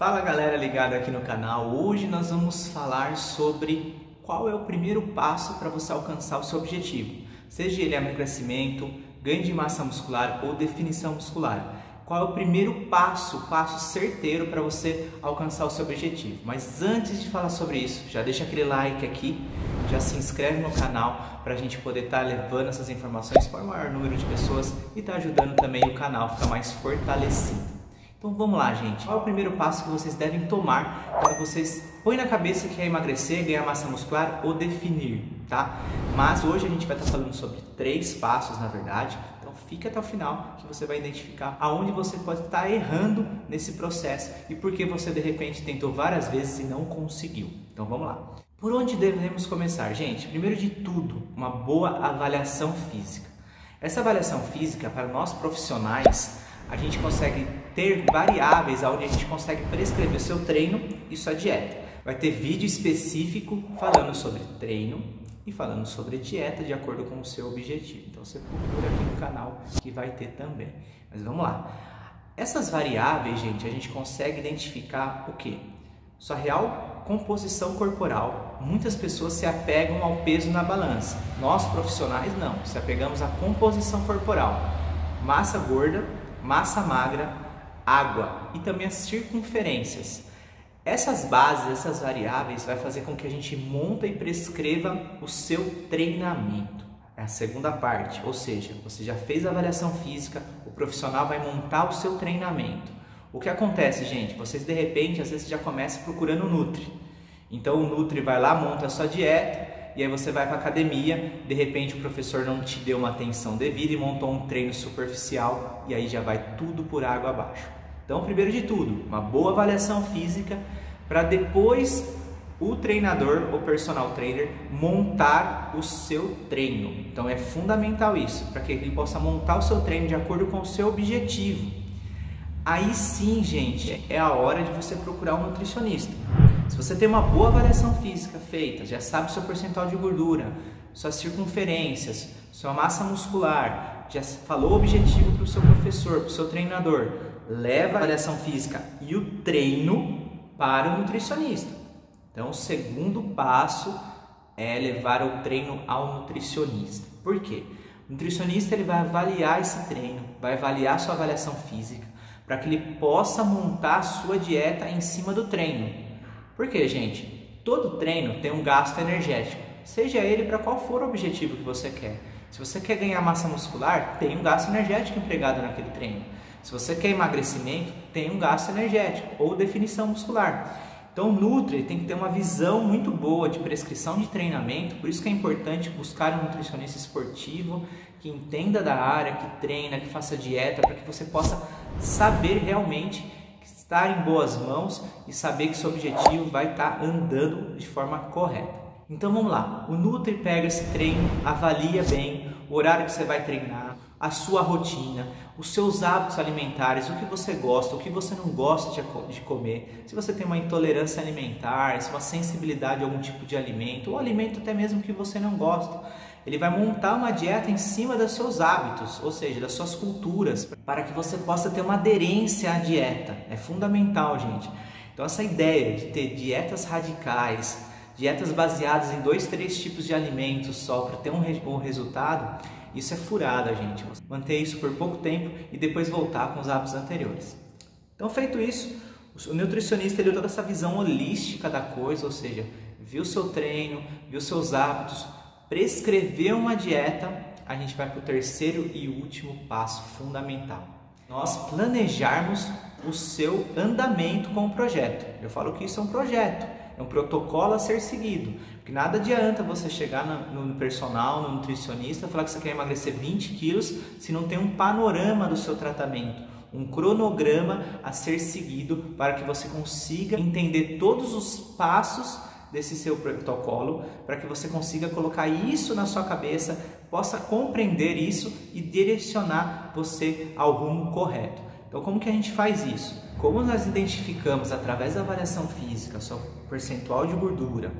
Fala galera ligada aqui no canal. Hoje nós vamos falar sobre qual é o primeiro passo para você alcançar o seu objetivo, seja ele emagrecimento, ganho de massa muscular ou definição muscular. Qual é o primeiro passo, passo certeiro para você alcançar o seu objetivo? Mas antes de falar sobre isso, já deixa aquele like aqui, já se inscreve no canal para a gente poder estar tá levando essas informações para o maior número de pessoas e estar tá ajudando também o canal a ficar mais fortalecido. Então vamos lá, gente. Qual é o primeiro passo que vocês devem tomar quando vocês põem na cabeça que é emagrecer, ganhar massa muscular ou definir, tá? Mas hoje a gente vai estar falando sobre três passos, na verdade. Então fique até o final que você vai identificar aonde você pode estar errando nesse processo e por que você de repente tentou várias vezes e não conseguiu. Então vamos lá. Por onde devemos começar, gente? Primeiro de tudo, uma boa avaliação física. Essa avaliação física para nós profissionais a gente consegue ter variáveis onde a gente consegue prescrever o seu treino e sua dieta. Vai ter vídeo específico falando sobre treino e falando sobre dieta de acordo com o seu objetivo. Então você procura aqui no canal que vai ter também. Mas vamos lá. Essas variáveis, gente, a gente consegue identificar o que? Sua real composição corporal. Muitas pessoas se apegam ao peso na balança. Nós profissionais não, se apegamos à composição corporal. Massa gorda massa magra, água e também as circunferências. Essas bases, essas variáveis vai fazer com que a gente monta e prescreva o seu treinamento. É a segunda parte, ou seja, você já fez a avaliação física, o profissional vai montar o seu treinamento. O que acontece, gente? Vocês de repente, às vezes já começam procurando o Nutri. Então o Nutri vai lá, monta a sua dieta, e aí você vai para academia, de repente o professor não te deu uma atenção devida e montou um treino superficial e aí já vai tudo por água abaixo. Então, primeiro de tudo, uma boa avaliação física para depois o treinador ou personal trainer montar o seu treino. Então é fundamental isso, para que ele possa montar o seu treino de acordo com o seu objetivo. Aí sim, gente, é a hora de você procurar um nutricionista. Se você tem uma boa avaliação física feita, já sabe o seu percentual de gordura, suas circunferências, sua massa muscular, já falou o objetivo para o seu professor, para o seu treinador, leva a avaliação física e o treino para o nutricionista. Então, o segundo passo é levar o treino ao nutricionista. Por quê? O nutricionista ele vai avaliar esse treino, vai avaliar sua avaliação física, para que ele possa montar a sua dieta em cima do treino. Porque, gente, todo treino tem um gasto energético, seja ele para qual for o objetivo que você quer. Se você quer ganhar massa muscular, tem um gasto energético empregado naquele treino. Se você quer emagrecimento, tem um gasto energético ou definição muscular. Então, o Nutri tem que ter uma visão muito boa de prescrição de treinamento, por isso que é importante buscar um nutricionista esportivo que entenda da área, que treina, que faça dieta, para que você possa saber realmente estar em boas mãos e saber que seu objetivo vai estar andando de forma correta. Então vamos lá, o Nutri pega esse treino, avalia bem o horário que você vai treinar, a sua rotina, os seus hábitos alimentares, o que você gosta, o que você não gosta de comer, se você tem uma intolerância alimentar, se uma sensibilidade a algum tipo de alimento, ou alimento até mesmo que você não gosta. Ele vai montar uma dieta em cima dos seus hábitos, ou seja, das suas culturas, para que você possa ter uma aderência à dieta. É fundamental, gente. Então, essa ideia de ter dietas radicais, dietas baseadas em dois, três tipos de alimentos só para ter um bom resultado, isso é furada, gente. Manter isso por pouco tempo e depois voltar com os hábitos anteriores. Então, feito isso, o nutricionista ele deu toda essa visão holística da coisa, ou seja, viu seu treino, viu seus hábitos, prescrever uma dieta, a gente vai para o terceiro e último passo fundamental. Nós planejarmos o seu andamento com o projeto. Eu falo que isso é um projeto, é um protocolo a ser seguido. Porque nada adianta você chegar no, no personal, no nutricionista, falar que você quer emagrecer 20 quilos se não tem um panorama do seu tratamento, um cronograma a ser seguido para que você consiga entender todos os passos desse seu protocolo para que você consiga colocar isso na sua cabeça, possa compreender isso e direcionar você ao rumo correto. Então, como que a gente faz isso? Como nós identificamos através da avaliação física seu percentual de gordura,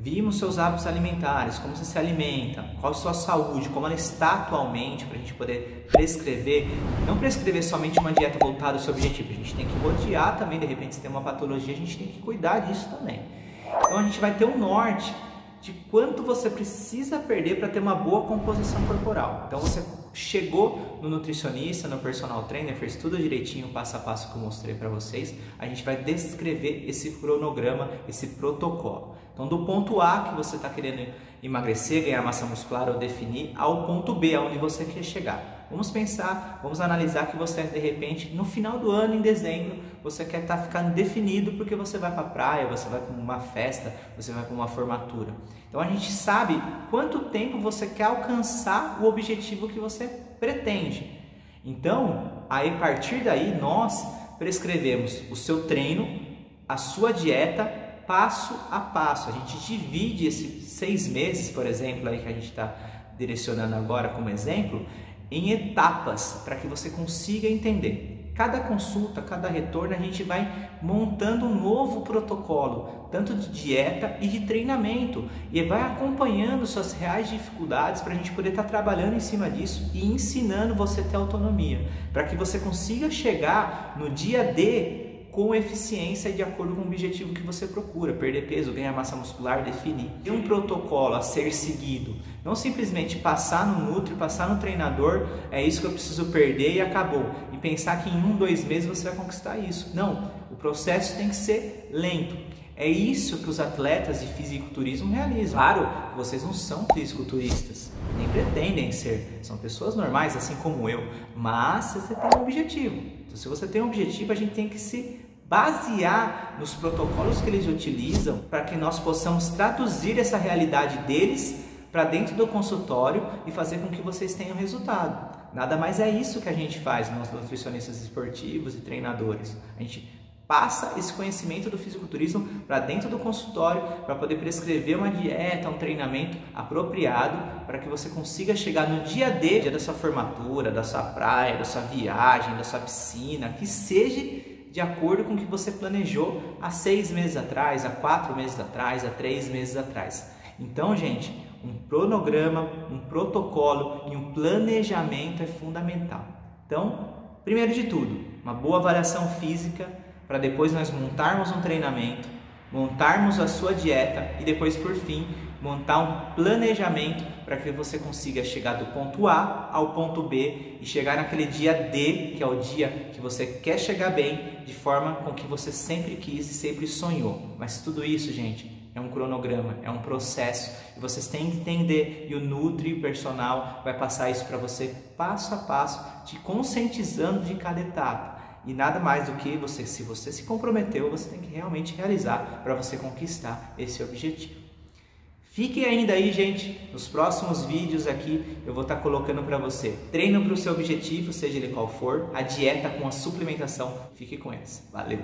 Vimos seus hábitos alimentares, como você se alimenta, qual a sua saúde, como ela está atualmente, para a gente poder prescrever. Não prescrever somente uma dieta voltada ao seu objetivo, a gente tem que rodear também, de repente, se tem uma patologia, a gente tem que cuidar disso também. Então a gente vai ter um norte de quanto você precisa perder para ter uma boa composição corporal. Então você chegou no nutricionista, no personal trainer, fez tudo direitinho, passo a passo que eu mostrei para vocês, a gente vai descrever esse cronograma, esse protocolo. Então do ponto A que você está querendo emagrecer, ganhar massa muscular ou definir, ao ponto B, aonde você quer chegar. Vamos pensar, vamos analisar que você de repente no final do ano, em dezembro, você quer estar tá ficando definido porque você vai para a praia, você vai para uma festa, você vai para uma formatura. Então a gente sabe quanto tempo você quer alcançar o objetivo que você pretende. Então, aí a partir daí nós prescrevemos o seu treino, a sua dieta passo a passo. A gente divide esses seis meses, por exemplo, aí que a gente está direcionando agora como exemplo, em etapas para que você consiga entender. Cada consulta, cada retorno, a gente vai montando um novo protocolo, tanto de dieta e de treinamento, e vai acompanhando suas reais dificuldades para a gente poder estar tá trabalhando em cima disso e ensinando você a ter autonomia, para que você consiga chegar no dia D com eficiência e de acordo com o objetivo que você procura, perder peso, ganhar massa muscular, definir. Tem um protocolo a ser seguido, não simplesmente passar no Nutri, passar no treinador, é isso que eu preciso perder e acabou. E pensar que em um, dois meses você vai conquistar isso. Não, o processo tem que ser lento. É isso que os atletas de fisiculturismo realizam. Claro, vocês não são fisiculturistas, nem pretendem ser. São pessoas normais, assim como eu. Mas você tem um objetivo. Então, se você tem um objetivo, a gente tem que se basear nos protocolos que eles utilizam para que nós possamos traduzir essa realidade deles para dentro do consultório e fazer com que vocês tenham resultado. Nada mais é isso que a gente faz, nós nutricionistas esportivos e treinadores. A gente passa esse conhecimento do fisiculturismo para dentro do consultório para poder prescrever uma dieta, um treinamento apropriado para que você consiga chegar no dia D, dia da sua formatura, da sua praia, da sua viagem, da sua piscina, que seja de acordo com o que você planejou há seis meses atrás, há quatro meses atrás, há três meses atrás. Então, gente, um cronograma, um protocolo e um planejamento é fundamental. Então, primeiro de tudo, uma boa avaliação física para depois nós montarmos um treinamento, montarmos a sua dieta e depois, por fim, montar um planejamento para que você consiga chegar do ponto A ao ponto B e chegar naquele dia D, que é o dia que você quer chegar bem, de forma com que você sempre quis e sempre sonhou. Mas tudo isso, gente, é um cronograma, é um processo e vocês têm que entender e o Nutri Personal vai passar isso para você passo a passo, te conscientizando de cada etapa. E nada mais do que você, se você se comprometeu, você tem que realmente realizar para você conquistar esse objetivo. Fiquem ainda aí, gente. Nos próximos vídeos aqui eu vou estar colocando para você treino para o seu objetivo, seja ele qual for, a dieta com a suplementação. Fique com eles. Valeu!